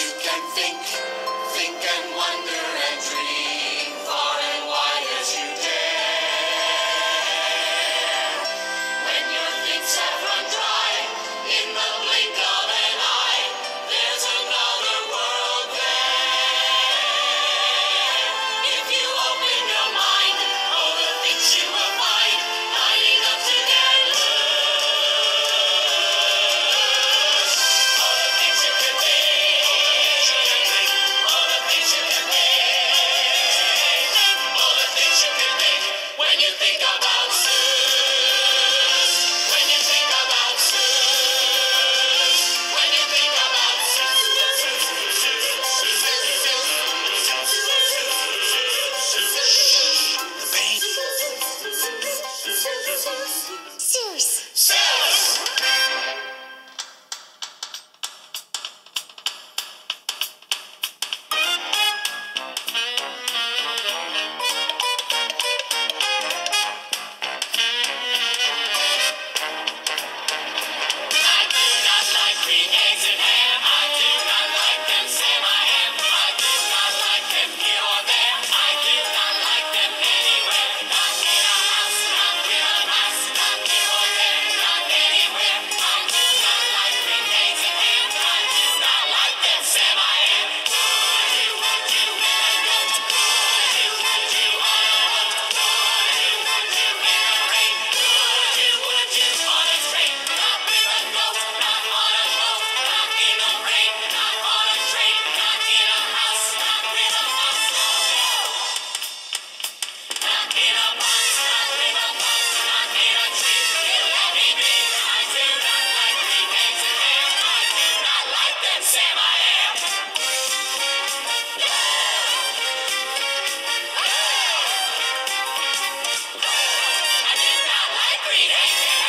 you can think, think and wonder. Hurry!